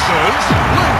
introduces